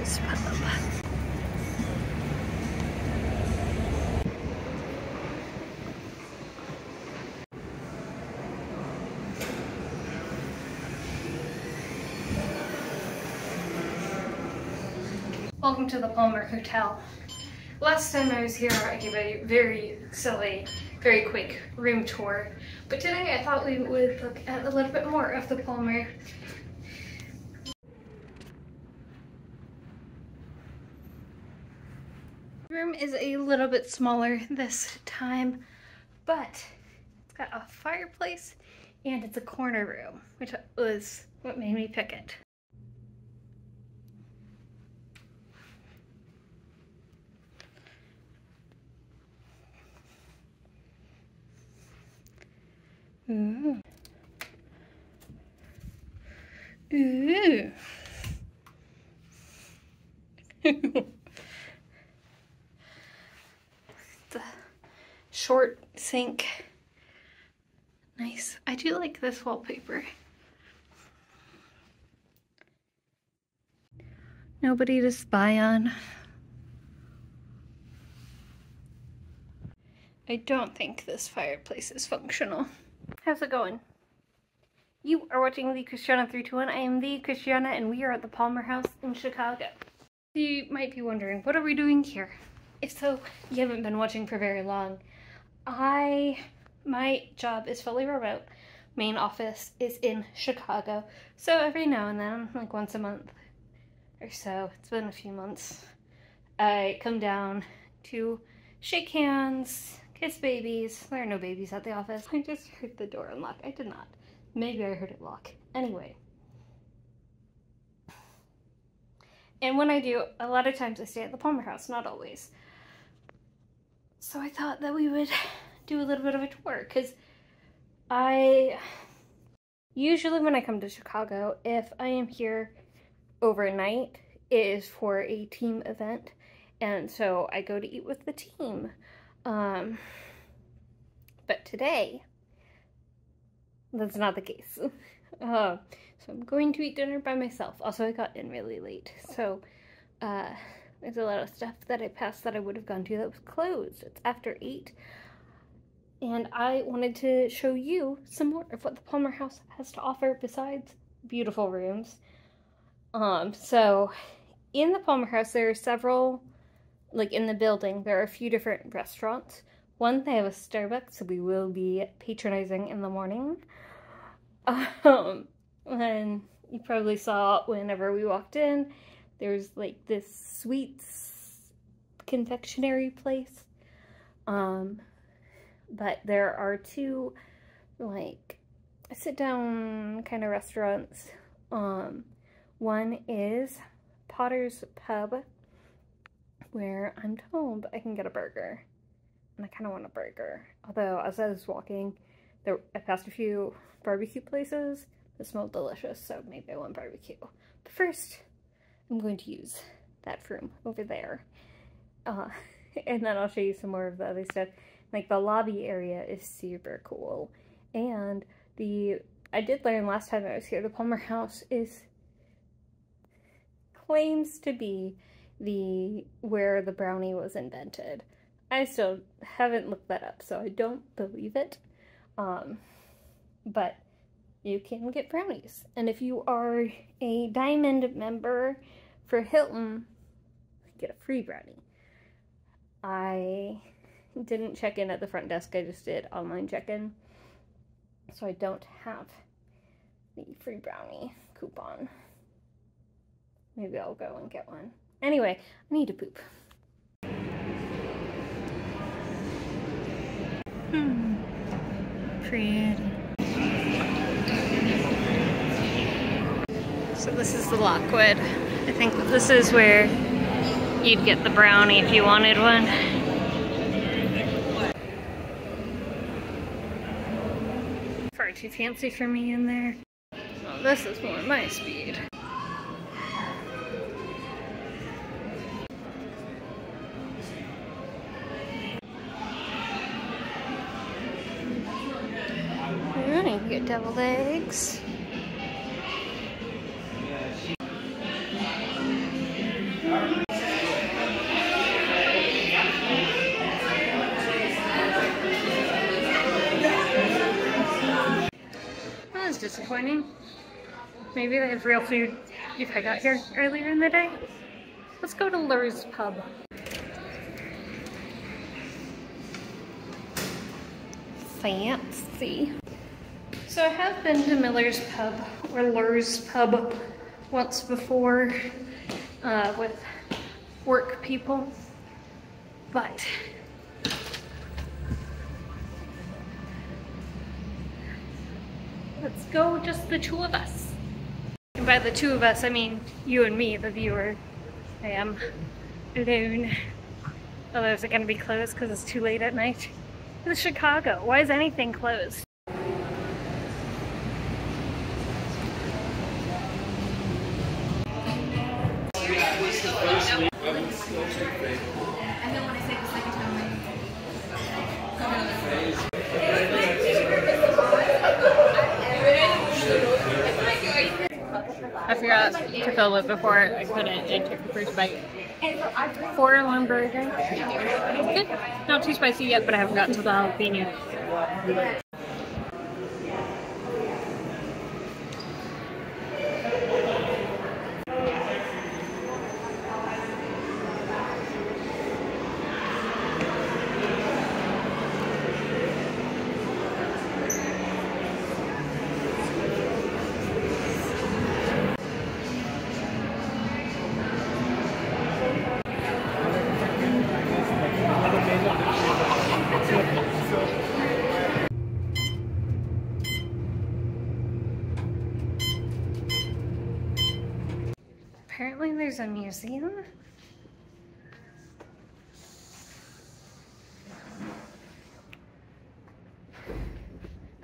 Pub. Welcome to the Palmer Hotel. Last time I was here, I gave a very silly, very quick room tour. But today I thought we would look at a little bit more of the Palmer. Room is a little bit smaller this time, but it's got a fireplace and it's a corner room, which was what made me pick it. Ooh. Ooh. the short sink. Nice. I do like this wallpaper. Nobody to spy on. I don't think this fireplace is functional. How's it going? You are watching the Christianna 321. I am the Christianna and we are at the Palmer House in Chicago. You might be wondering, what are we doing here? If so, you haven't been watching for very long. I, my job is fully remote. Main office is in Chicago. So every now and then, like once a month or so, it's been a few months, I come down to shake hands, kiss babies. There are no babies at the office. I just heard the door unlock. I did not. Maybe I heard it lock. Anyway. And when I do, a lot of times I stay at the Palmer House, not always. So I thought that we would do a little bit of a tour because I usually when I come to Chicago, if I am here overnight, it is for a team event. And so I go to eat with the team. Um, but today, that's not the case. Uh, so I'm going to eat dinner by myself. Also, I got in really late. So uh, there's a lot of stuff that I passed that I would have gone to that was closed. It's after 8. And I wanted to show you some more of what the Palmer House has to offer besides beautiful rooms. Um, so in the Palmer House, there are several, like in the building, there are a few different restaurants. One, they have a Starbucks, so we will be patronizing in the morning. Um, and you probably saw whenever we walked in, there's like this sweets confectionery place. Um, but there are two like sit down kind of restaurants. Um, one is Potter's Pub, where I'm told I can get a burger. And I kind of want a burger. Although, as I was walking, there, I passed a few barbecue places that smelled delicious, so maybe I want barbecue. But first, I'm going to use that room over there. Uh, and then I'll show you some more of the other stuff. Like, the lobby area is super cool. And the, I did learn last time I was here, the Palmer House is, claims to be the, where the brownie was invented. I still haven't looked that up, so I don't believe it. Um, but you can get brownies. And if you are a diamond member for Hilton, get a free brownie. I didn't check in at the front desk, I just did online check-in. So I don't have the free brownie coupon. Maybe I'll go and get one. Anyway, I need to poop. Hmm. Pretty. So this is the Lockwood. I think this is where you'd get the brownie if you wanted one. Far too fancy for me in there. Oh, this is more my speed. Alright, get deviled eggs. Disappointing. Maybe they have real food if I got here earlier in the day. Let's go to Lur's Pub. Fancy. So I have been to Miller's Pub, or Lur's Pub, once before uh, with work people, but let's go just the two of us. And by the two of us, I mean you and me, the viewer. I am alone. Although is it gonna be closed because it's too late at night? It's Chicago. Why is anything closed? I forgot to fill it before I couldn't and took the first bite. Four long burger. Not too spicy yet, but I haven't gotten to the jalapeno. A museum.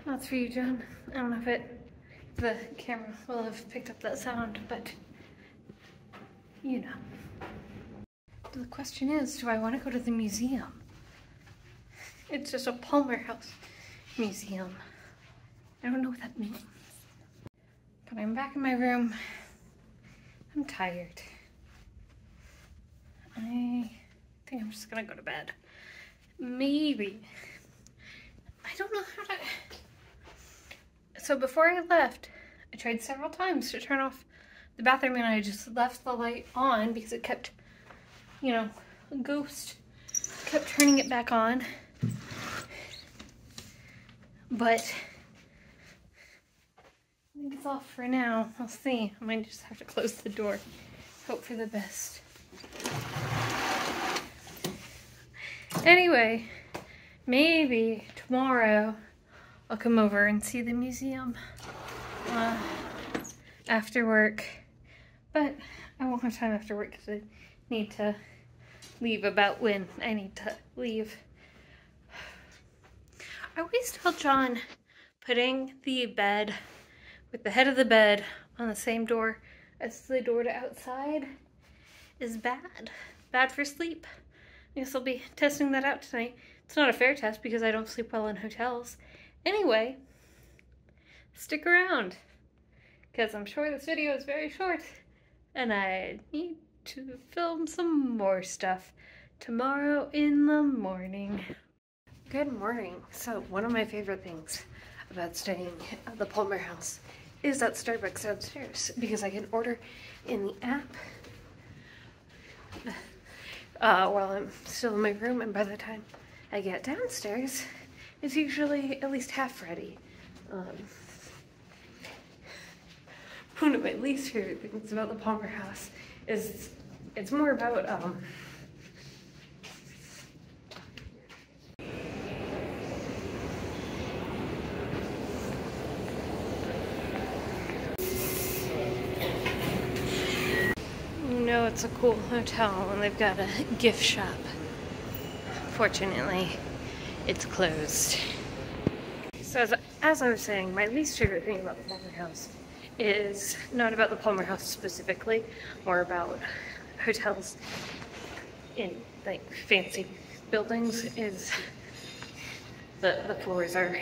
That's for you, John. I don't know if it, the camera will have picked up that sound, but you know. The question is, do I want to go to the museum? It's just a Palmer House museum. I don't know what that means. But I'm back in my room. I'm tired. I think I'm just gonna go to bed. Maybe. I don't know how to. So before I left, I tried several times to turn off the bathroom and I just left the light on because it kept, you know, a ghost kept turning it back on. But I think it's off for now. I'll see. I might just have to close the door. Hope for the best. Anyway, maybe tomorrow I'll come over and see the museum uh, after work. But I won't have time after work because I need to leave about when I need to leave. I always tell John putting the bed with the head of the bed on the same door as the door to outside is bad. Bad for sleep. I guess I'll be testing that out tonight. It's not a fair test because I don't sleep well in hotels. Anyway, stick around because I'm sure this video is very short and I need to film some more stuff tomorrow in the morning. Good morning. So one of my favorite things about staying at the Palmer House is that Starbucks downstairs because I can order in the app uh, while I'm still in my room, and by the time I get downstairs, it's usually at least half ready. Um, one of my least favorite things about the Palmer House is it's more about um, It's a cool hotel and they've got a gift shop. Fortunately, it's closed. So as, as I was saying, my least favorite thing about the Palmer House is not about the Palmer House specifically, more about hotels in like fancy buildings is the, the floors are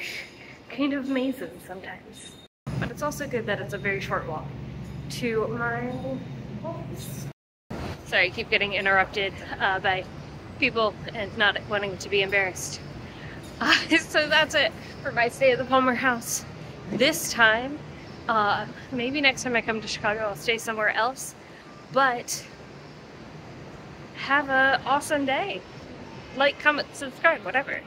kind of mazes sometimes. But it's also good that it's a very short walk to my office. Sorry, I keep getting interrupted uh, by people and not wanting to be embarrassed. Uh, so that's it for my stay at the Palmer House. This time, Uh, maybe next time I come to Chicago, I'll stay somewhere else. But have a awesome day. Like, comment, subscribe, whatever.